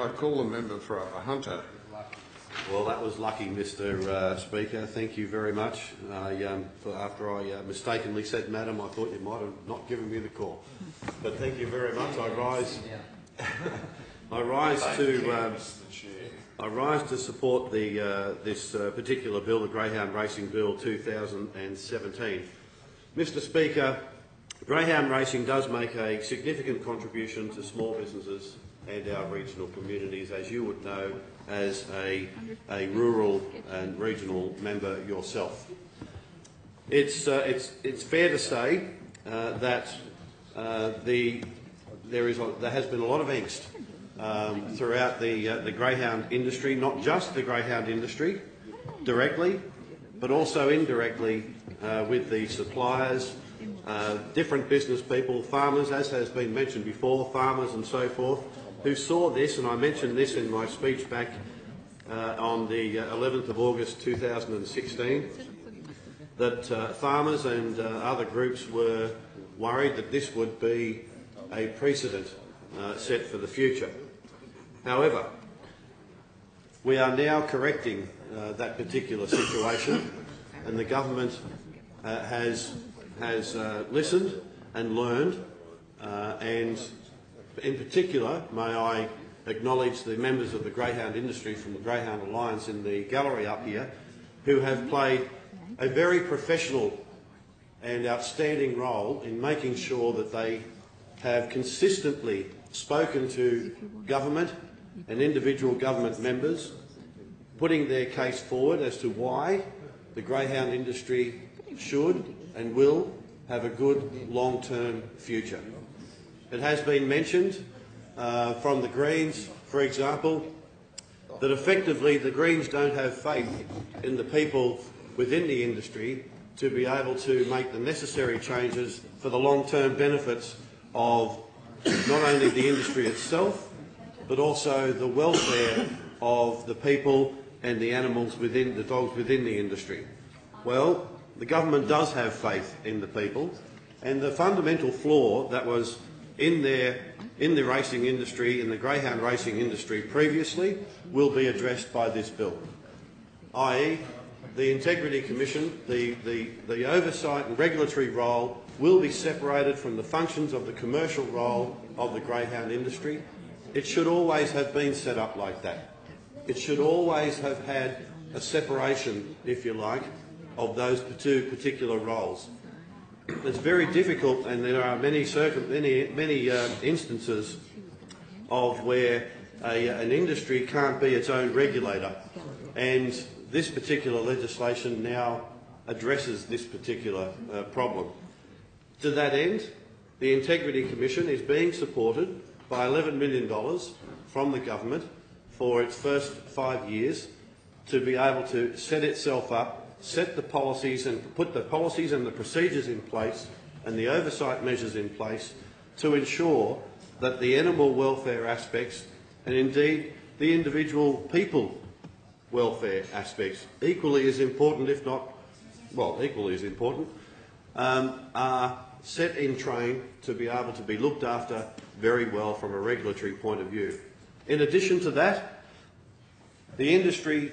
I call the member for Upper Hunter. Well, that was lucky, Mr uh, Speaker. Thank you very much. I, um, for after I uh, mistakenly said madam, I thought you might have not given me the call. But thank you very much. I rise, I rise to, um, I rise to support the, uh, this uh, particular bill, the Greyhound Racing Bill 2017. Mr Speaker, Greyhound racing does make a significant contribution to small businesses and our regional communities, as you would know as a, a rural and regional member yourself. It's, uh, it's, it's fair to say uh, that uh, the, there, is a, there has been a lot of angst um, throughout the, uh, the greyhound industry, not just the greyhound industry directly, but also indirectly uh, with the suppliers, uh, different business people, farmers, as has been mentioned before, farmers and so forth, who saw this, and I mentioned this in my speech back uh, on the 11th uh, of August 2016, that uh, farmers and uh, other groups were worried that this would be a precedent uh, set for the future. However, we are now correcting uh, that particular situation, and the government has has listened and learned, and in particular, may I acknowledge the members of the greyhound industry from the Greyhound Alliance in the gallery up here, who have played a very professional and outstanding role in making sure that they have consistently spoken to government and individual government members, putting their case forward as to why the greyhound industry should and will have a good long-term future. It has been mentioned uh, from the Greens, for example, that effectively the Greens don't have faith in the people within the industry to be able to make the necessary changes for the long-term benefits of not only the industry itself, but also the welfare of the people and the animals within, the dogs within the industry. Well, the government does have faith in the people, and the fundamental flaw that was in the racing industry, in the greyhound racing industry previously, will be addressed by this bill, i.e. the Integrity Commission, the, the, the oversight and regulatory role will be separated from the functions of the commercial role of the greyhound industry. It should always have been set up like that. It should always have had a separation, if you like, of those two particular roles it's very difficult, and there are many many many uh, instances of where a, an industry can't be its own regulator, and this particular legislation now addresses this particular uh, problem. To that end, the Integrity Commission is being supported by $11 million from the government for its first five years to be able to set itself up set the policies and put the policies and the procedures in place and the oversight measures in place to ensure that the animal welfare aspects and indeed the individual people welfare aspects, equally as important, if not, well, equally as important, um, are set in train to be able to be looked after very well from a regulatory point of view. In addition to that, the industry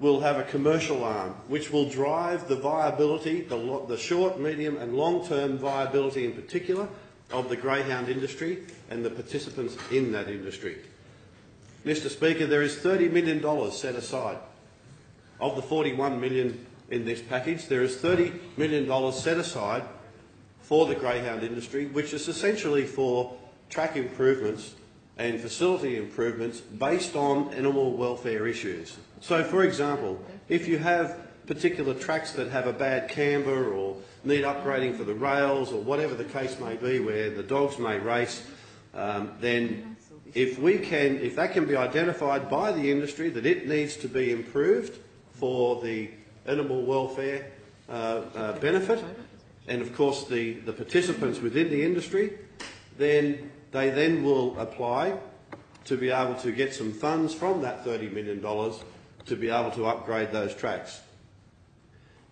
will have a commercial arm which will drive the viability, the, the short, medium and long-term viability in particular of the greyhound industry and the participants in that industry. Mr Speaker, there is $30 million set aside. Of the 41 million in this package, there is $30 million set aside for the greyhound industry, which is essentially for track improvements and facility improvements based on animal welfare issues. So, for example, if you have particular tracks that have a bad camber or need upgrading for the rails or whatever the case may be where the dogs may race, um, then if we can, if that can be identified by the industry that it needs to be improved for the animal welfare uh, uh, benefit, and of course the, the participants within the industry, then they then will apply to be able to get some funds from that $30 million to be able to upgrade those tracks.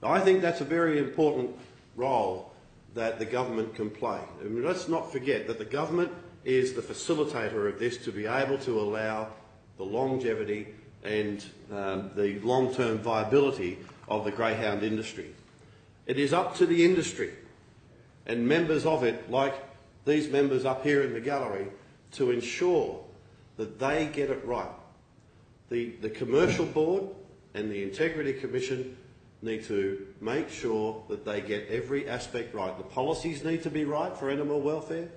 I think that's a very important role that the government can play. I mean, let's not forget that the government is the facilitator of this to be able to allow the longevity and um, the long-term viability of the greyhound industry. It is up to the industry and members of it, like these members up here in the gallery, to ensure that they get it right. The, the commercial board and the integrity commission need to make sure that they get every aspect right. The policies need to be right for animal welfare,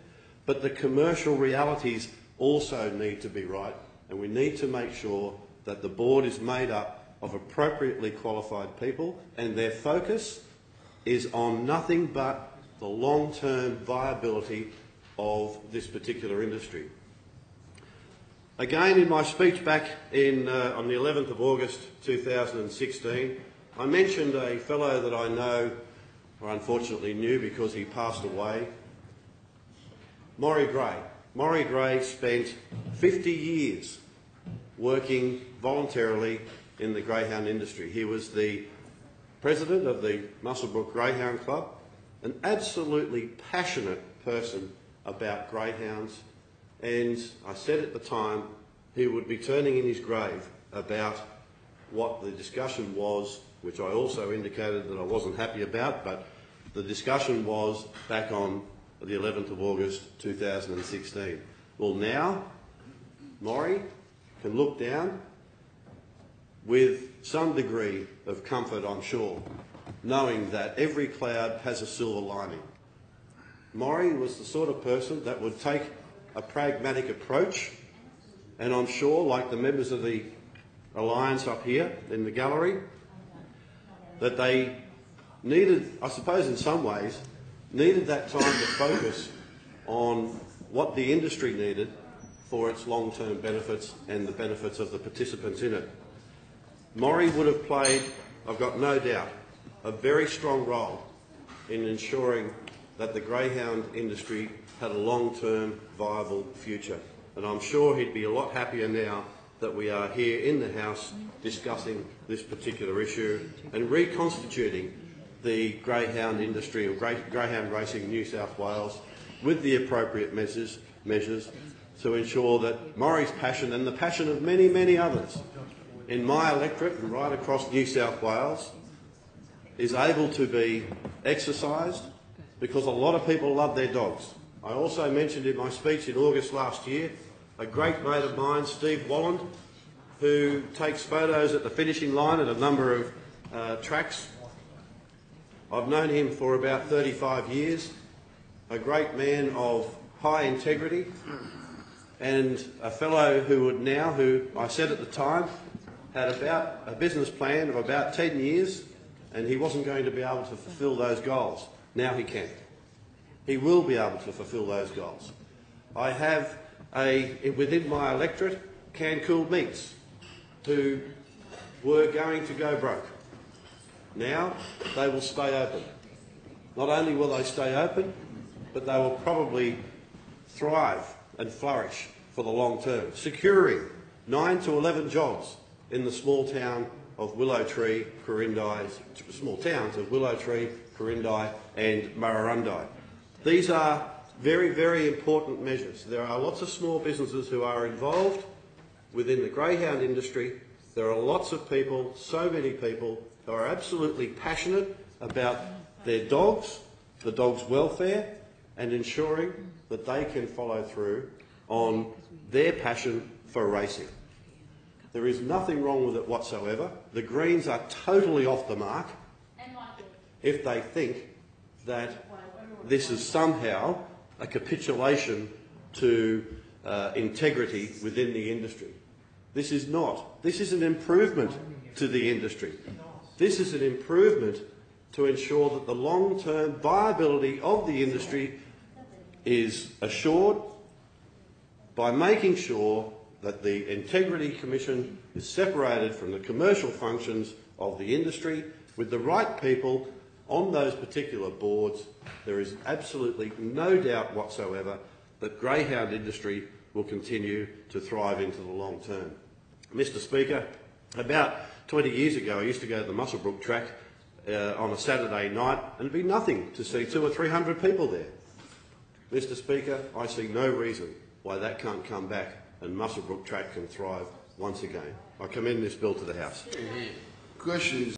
but the commercial realities also need to be right, and we need to make sure that the board is made up of appropriately qualified people and their focus is on nothing but the long-term viability of this particular industry. Again, in my speech back in, uh, on the 11th of August 2016, I mentioned a fellow that I know, or unfortunately knew because he passed away, Maury Gray. Maury Gray spent 50 years working voluntarily in the greyhound industry. He was the president of the Muswellbrook Greyhound Club, an absolutely passionate person about greyhounds, and I said at the time he would be turning in his grave about what the discussion was, which I also indicated that I wasn't happy about, but the discussion was back on the 11th of August 2016. Well, now, Maury can look down with some degree of comfort, I'm sure, knowing that every cloud has a silver lining. Maury was the sort of person that would take a pragmatic approach, and I'm sure, like the members of the Alliance up here in the gallery, that they needed, I suppose in some ways, needed that time to focus on what the industry needed for its long-term benefits and the benefits of the participants in it. Maury would have played, I've got no doubt, a very strong role in ensuring that the greyhound industry had a long-term viable future. And I'm sure he'd be a lot happier now that we are here in the House discussing this particular issue and reconstituting the greyhound industry or greyhound racing in New South Wales with the appropriate measures, measures to ensure that Maury's passion and the passion of many, many others in my electorate and right across New South Wales is able to be exercised because a lot of people love their dogs. I also mentioned in my speech in August last year a great mate of mine, Steve Walland, who takes photos at the finishing line at a number of uh, tracks. I've known him for about 35 years, a great man of high integrity, and a fellow who would now, who I said at the time, had about a business plan of about 10 years and he wasn't going to be able to fulfil those goals. Now he can. He will be able to fulfil those goals. I have a, within my electorate, Cancool Meats, who were going to go broke. Now they will stay open. Not only will they stay open, but they will probably thrive and flourish for the long term, securing 9 to 11 jobs in the small town of Willow Tree, Quirindi, small towns of Willow Tree, Quirindi and Murrurundi. These are very, very important measures. There are lots of small businesses who are involved within the greyhound industry. There are lots of people, so many people, who are absolutely passionate about their dogs, the dog's welfare, and ensuring that they can follow through on their passion for racing. There is nothing wrong with it whatsoever. The Greens are totally off the mark if they think that this is somehow a capitulation to uh, integrity within the industry. This is not. This is an improvement to the industry. This is an improvement to ensure that the long-term viability of the industry is assured by making sure that the Integrity Commission is separated from the commercial functions of the industry with the right people on those particular boards. There is absolutely no doubt whatsoever that greyhound industry will continue to thrive into the long term. Mr Speaker, about 20 years ago I used to go to the Muswellbrook track uh, on a Saturday night and it'd be nothing to see two or three hundred people there. Mr Speaker, I see no reason why that can't come back and Muswellbrook track can thrive once again. I commend this bill to the House. Question is,